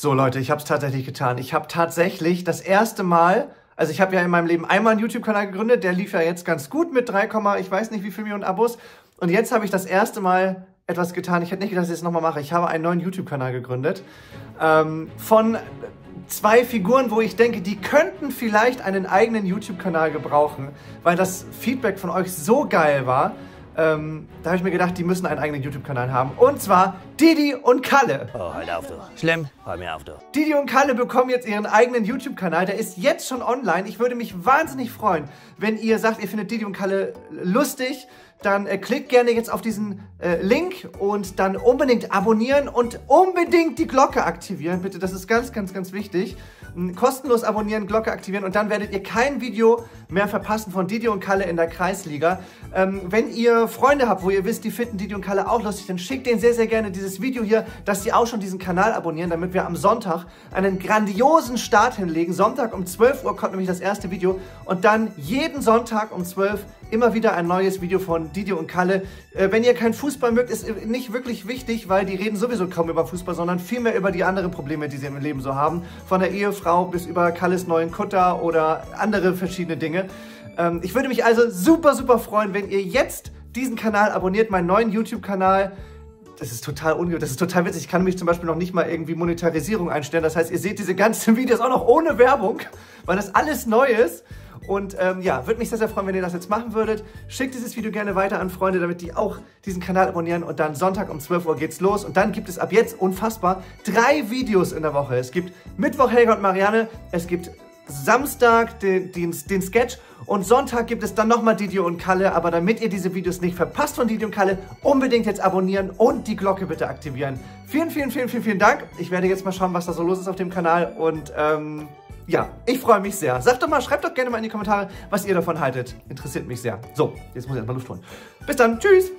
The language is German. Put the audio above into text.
So Leute, ich habe es tatsächlich getan. Ich habe tatsächlich das erste Mal, also ich habe ja in meinem Leben einmal einen YouTube-Kanal gegründet, der lief ja jetzt ganz gut mit 3, ich weiß nicht wie viel Millionen Abos. Und jetzt habe ich das erste Mal etwas getan. Ich hätte nicht gedacht, dass ich das nochmal mache. Ich habe einen neuen YouTube-Kanal gegründet. Ähm, von zwei Figuren, wo ich denke, die könnten vielleicht einen eigenen YouTube-Kanal gebrauchen, weil das Feedback von euch so geil war. Ähm, da habe ich mir gedacht, die müssen einen eigenen YouTube-Kanal haben. Und zwar Didi und Kalle. Oh, halt auf, du. Schlimm. Hör mir auf, du. Didi und Kalle bekommen jetzt ihren eigenen YouTube-Kanal. Der ist jetzt schon online. Ich würde mich wahnsinnig freuen, wenn ihr sagt, ihr findet Didi und Kalle lustig. Dann äh, klickt gerne jetzt auf diesen äh, Link und dann unbedingt abonnieren und unbedingt die Glocke aktivieren. Bitte, das ist ganz, ganz, ganz wichtig kostenlos abonnieren, Glocke aktivieren und dann werdet ihr kein Video mehr verpassen von Didi und Kalle in der Kreisliga. Ähm, wenn ihr Freunde habt, wo ihr wisst, die finden Didi und Kalle auch lustig, dann schickt denen sehr, sehr gerne dieses Video hier, dass sie auch schon diesen Kanal abonnieren, damit wir am Sonntag einen grandiosen Start hinlegen. Sonntag um 12 Uhr kommt nämlich das erste Video und dann jeden Sonntag um 12 Uhr immer wieder ein neues Video von Didi und Kalle. Äh, wenn ihr kein Fußball mögt, ist nicht wirklich wichtig, weil die reden sowieso kaum über Fußball, sondern vielmehr über die anderen Probleme, die sie im Leben so haben. Von der Ehefrau bis über Kalles neuen Kutter oder andere verschiedene Dinge. Ähm, ich würde mich also super, super freuen, wenn ihr jetzt diesen Kanal abonniert, meinen neuen YouTube-Kanal. Das ist total ungewöhnlich, das ist total witzig. Ich kann mich zum Beispiel noch nicht mal irgendwie Monetarisierung einstellen. Das heißt, ihr seht diese ganzen Videos auch noch ohne Werbung, weil das alles neu ist. Und ähm, ja, würde mich sehr, sehr freuen, wenn ihr das jetzt machen würdet. Schickt dieses Video gerne weiter an Freunde, damit die auch diesen Kanal abonnieren. Und dann Sonntag um 12 Uhr geht's los. Und dann gibt es ab jetzt unfassbar drei Videos in der Woche. Es gibt Mittwoch Helga und Marianne. Es gibt Samstag den, den, den, Sketch und Sonntag gibt es dann nochmal Didio und Kalle. Aber damit ihr diese Videos nicht verpasst von Didio und Kalle, unbedingt jetzt abonnieren und die Glocke bitte aktivieren. Vielen, vielen, vielen, vielen, vielen Dank. Ich werde jetzt mal schauen, was da so los ist auf dem Kanal und ähm, ja, ich freue mich sehr. Sagt doch mal, schreibt doch gerne mal in die Kommentare, was ihr davon haltet. Interessiert mich sehr. So, jetzt muss ich erstmal Luft holen. Bis dann. Tschüss.